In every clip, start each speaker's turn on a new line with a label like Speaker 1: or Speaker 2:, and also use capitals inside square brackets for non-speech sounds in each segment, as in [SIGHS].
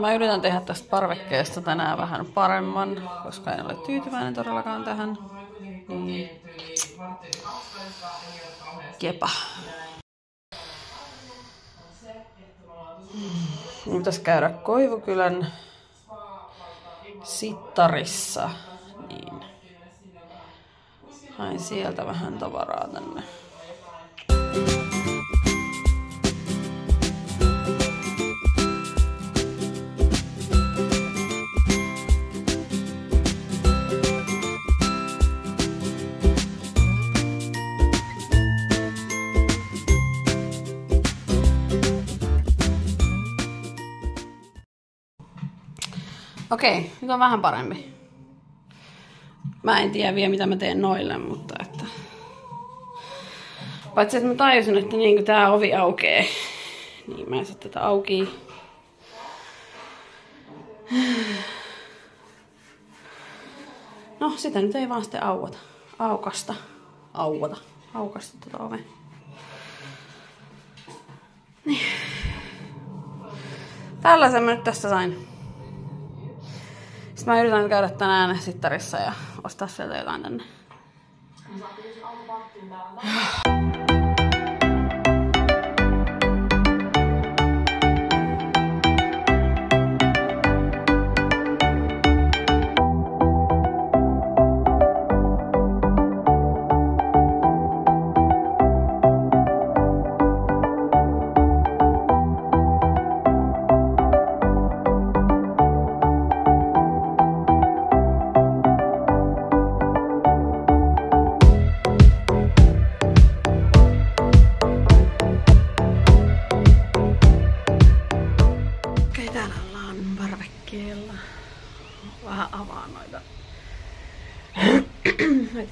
Speaker 1: mä yritän tehdä tästä parvekkeesta tänään vähän paremman, koska en ole tyytyväinen todellakaan tähän. Niin. Kepa. Pitäisi käydä Koivukylän sittarissa. Niin. Hain sieltä vähän tavaraa tänne. Okei, nyt on vähän parempi. Mä en tiedä vielä mitä mä teen noille, mutta että... Paitsi että mä tajusin, että niin tää ovi aukee. Niin mä en saa tätä auki. No, sitä nyt ei vaan sitten auota. Aukasta. Auota. Aukasta tota ovea. Niin. Tällaisen mä nyt tästä sain. Sitten mä yritän käydä tänään sittarissa ja ostaa sieltä jotain tänne. [SIGHS] [SIGHS]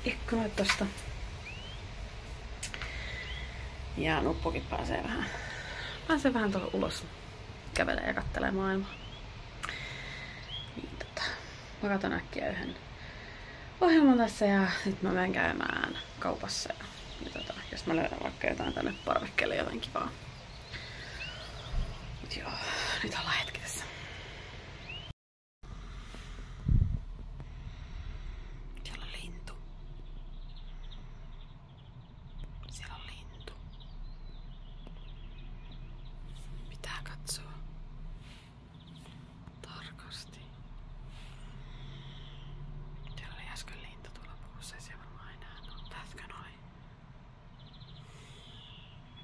Speaker 1: ikkunat tosta. Ja nuppukin pääsee vähän, pääsee vähän tuohon ulos kävelee ja kattelee maailmaa. Niin tota, mä katson äkkiä yhden ohjelman tässä ja sitten mä menen käymään kaupassa. Ja, ja tota, jos mä löydän vaikka jotain tänne parvekkeelle jotain kivaa. Mut joo, nyt ollaan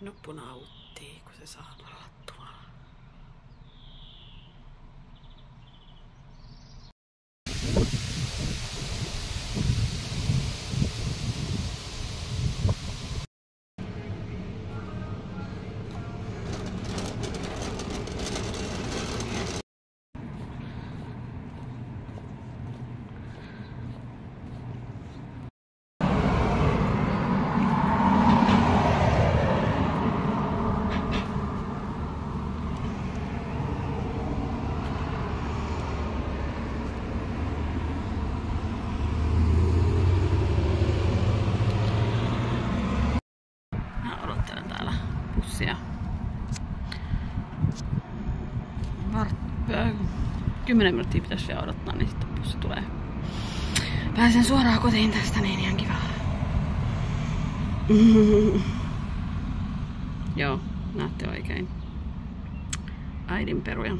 Speaker 1: hetki tässä. Nuppu nauttii, 10 minuuttia pitäisi vielä odottaa, niin sitten bussi tulee. Pääsen suoraan kotiin tästä, niin ihan kiva. Mm. [LAUGHS] Joo, näette oikein. Äidin peruja.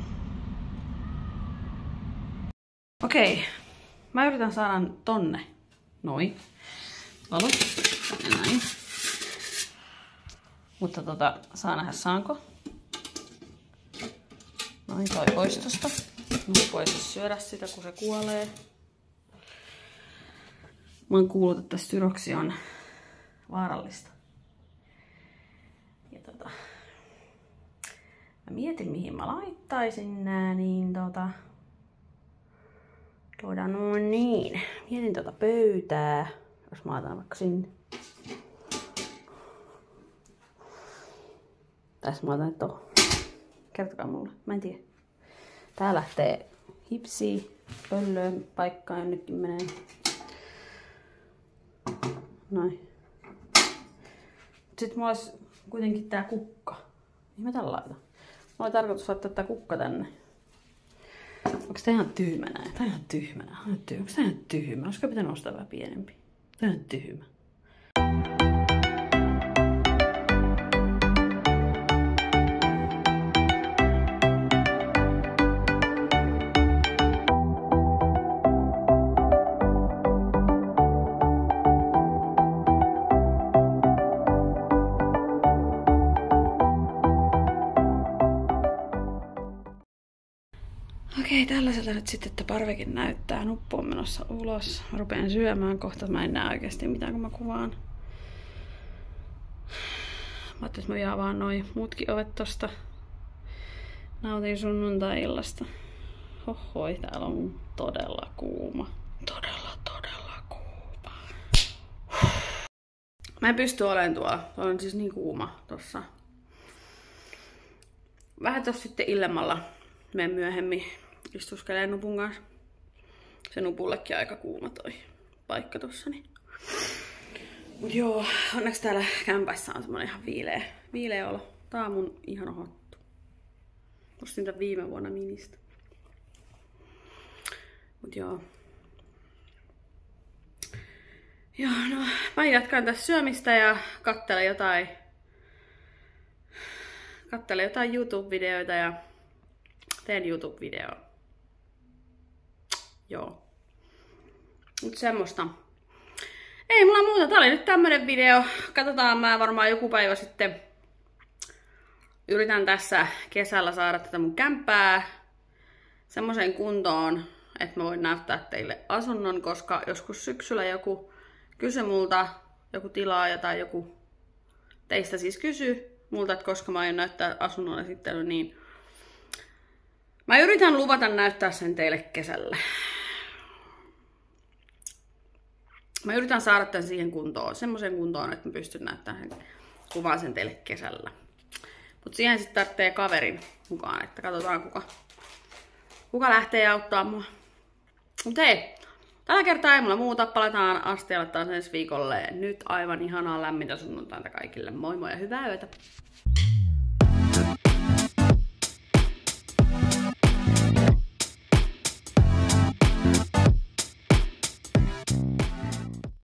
Speaker 1: Okei, okay. mä yritän saada tonne. Noi. Valo. Näin. Mutta tota, saa nähdä saanko. Noin toi pois tosta. Nyt voisi syödä sitä, kun se kuolee. Mä oon kuullut, että syroksi on vaarallista. Ja tota, mä mietin mihin mä laittaisin nää, niin tota, tuodaan noin niin. Mietin tota pöytää, jos mä laitan vaikka sinne. Tässä mä otan tuohon. Kertokaa mulle. Mä en tiedä. Tää lähtee hipsi pöllöön paikkaan jonnekin menee. Noin. Sitten mulla olisi kuitenkin tää kukka. Mihin mä tällä laitan? Mulla oli tarkoitus laittaa tää kukka tänne. Onko tää ihan tyhmänä? Tää on ihan tyhmänä. Onko tää ihan tyhmä? Olisiko pitänyt ostaa vähän pienempi? Tää on tyhmä. Okei, tällaiselta nyt sitten, että parvekin näyttää. Nuppu on menossa ulos. Mä rupean syömään kohta. Mä en näe oikeasti mitään, kun mä kuvaan. Mä ajattelin, että mä vaan noin muutkin ovet tosta. Nautin sunnuntai-illasta. Hohoi, täällä on todella kuuma. Todella, todella kuuma. Mä en pysty olemaan tuolla. Tuolla on siis niin kuuma tossa. Vähän tossa sitten illemmalla menen myöhemmin istuskelee nupun kanssa. Se nupullekin aika kuuma toi paikka tossa. Niin. Mut joo, onneksi täällä kämpässä on semmonen ihan viileä, viileä olo. Tää on mun ihana hattu. Ostin tän viime vuonna Ministä. Mut joo. Joo, no mä jatkan tässä syömistä ja kattelen jotain kattelen jotain YouTube-videoita ja teen YouTube-videoa. Joo. Mut semmoista. Ei mulla muuta. Tää oli nyt tämmönen video. Katsotaan mä varmaan joku päivä sitten yritän tässä kesällä saada tätä mun kämppää semmoiseen kuntoon, että mä voin näyttää teille asunnon, koska joskus syksyllä joku kysy multa, joku tilaaja tai joku teistä siis kysy multa, että koska mä aion näyttää asunnon esittely, niin mä yritän luvata näyttää sen teille kesällä. Mä yritän saada tämän siihen kuntoon, semmoisen kuntoon, että mä pystyn näyttämään sen, kuvaan sen teille kesällä. Mutta siihen sitten tarvitsee kaverin mukaan, että katsotaan kuka, kuka lähtee auttaa mua. Mut hei, tällä kertaa ei mulla muuta. Palataan astialle taas ensi viikolle. Nyt aivan ihanaa lämmintä sunnuntaita kaikille. Moi moi ja hyvää yötä!